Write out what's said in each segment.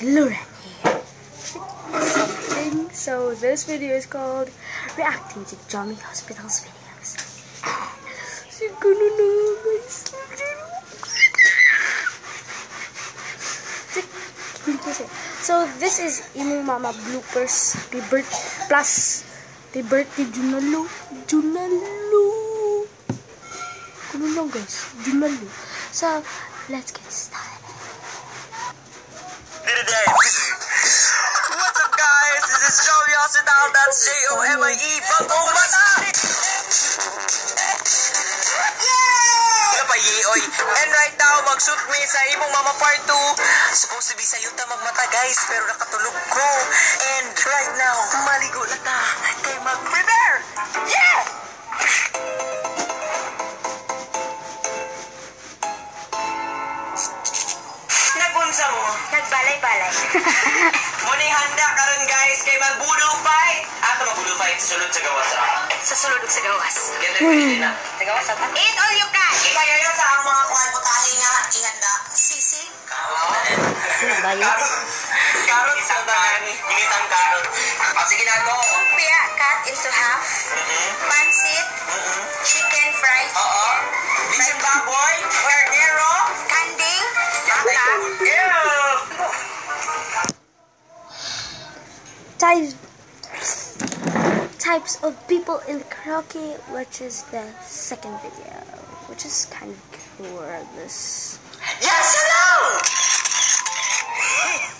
Here. So this video is called Reacting to Jomie Hospital's videos. Siguro na guys. So this is Imo Mama bloopers. The birth plus the birthday Junalo. Junalo. Kuno guys. Junalo. So let's get started. What's up, guys? This is Joey Hospital. That's J-O-M-I-E. Bagong mata! Wala pa, oy. And right now, mag-shoot me sa imong mama part 2. Supposed to be sa yuta magmata, guys. Pero nakatulog ko. And right now, maligo na ta. Kay mag-prepare! Yeah! Nagbalay-balay. Muna handa karon guys kay magbudol fight. Ato magbudol fight sa sulod sa gawas ra. sa sulod ug sa gawas. Ganda pwede na. Sa gawas sa Eat all you can! Ikaya na sa ang mga kuan putahe nga ihanda. Sisig. Karot. Karot sa daan. Inisang karot. Ah, sige na go. Types types of people in karaoke, which is the second video, which is kind of cool. This Yes, hello!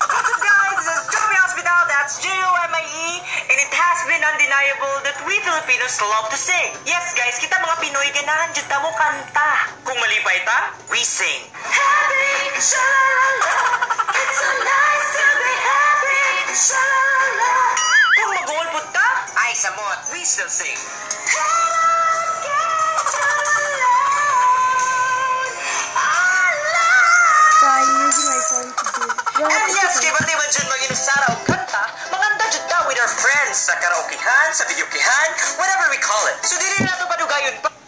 What's up, guys? This is Jomie Hospital. That's J-O-M-I-E. And it has been undeniable that we Filipinos love to sing. Yes, guys, kita mga Pinoy ganahan dyan mo kanta. Kung malipay ta, we sing. Happy, shalala. It's so nice to be happy, shalala. We still sing. so I'm using my phone to do. Well, And yes, kay Bati Jud mag-inusara o kanta, maganda jud with our friends sa karaokehan, sa videokehan, whatever we call it. So dili na to padugayon pa.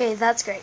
Okay, that's great.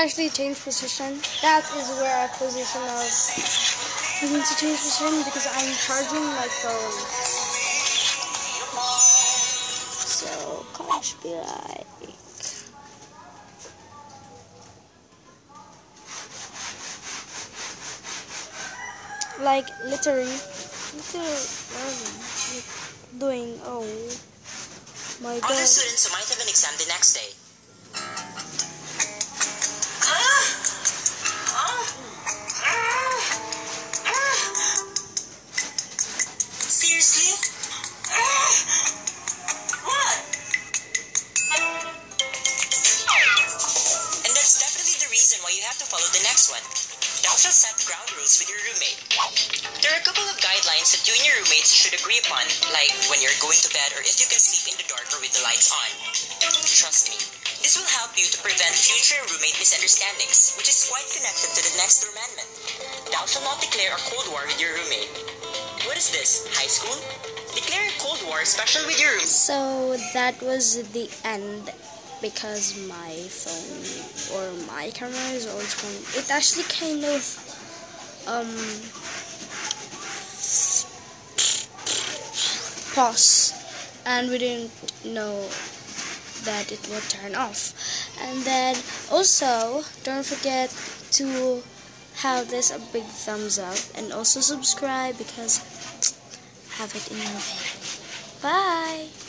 actually change position. That is where I position us. I need to change position because I'm charging my phone. So, can't be like. Like literally, literally, doing. Oh my god. Other students might have an exam the next day. Shalt set ground rules with your roommate. There are a couple of guidelines that you and your roommates should agree upon, like when you're going to bed or if you can sleep in the dark or with the lights on. Trust me, this will help you to prevent future roommate misunderstandings, which is quite connected to the next commandment. Thou shalt not declare a cold war with your roommate. What is this, high school? Declare a cold war, especially with your roommate. So that was the end because my phone or my camera is always going. It actually kind of um pause, and we didn't know that it would turn off. And then also don't forget to have this a big thumbs up and also subscribe because have it in your head. Bye.